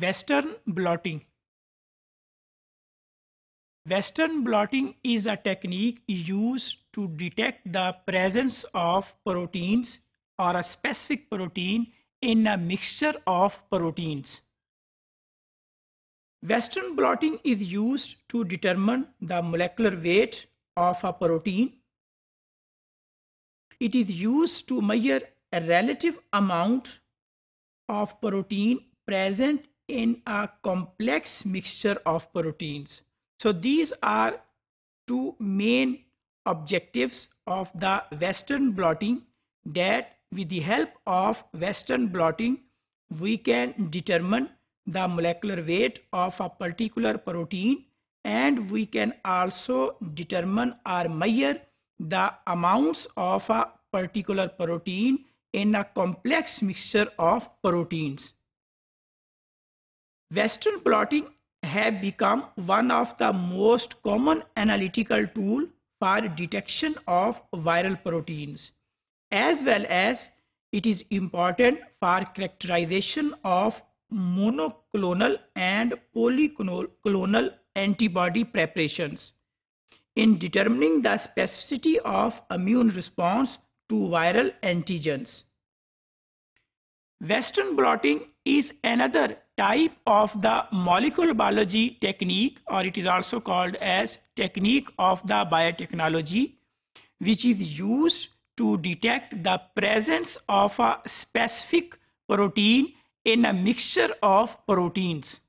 Western blotting. Western blotting is a technique used to detect the presence of proteins or a specific protein in a mixture of proteins. Western blotting is used to determine the molecular weight of a protein. It is used to measure a relative amount of protein present in a complex mixture of proteins. So these are two main objectives of the Western blotting that with the help of Western blotting we can determine the molecular weight of a particular protein and we can also determine or measure the amounts of a particular protein in a complex mixture of proteins. Western blotting have become one of the most common analytical tool for detection of viral proteins as well as it is important for characterization of monoclonal and polyclonal antibody preparations in determining the specificity of immune response to viral antigens. Western blotting is another type of the molecular biology technique or it is also called as technique of the biotechnology which is used to detect the presence of a specific protein in a mixture of proteins.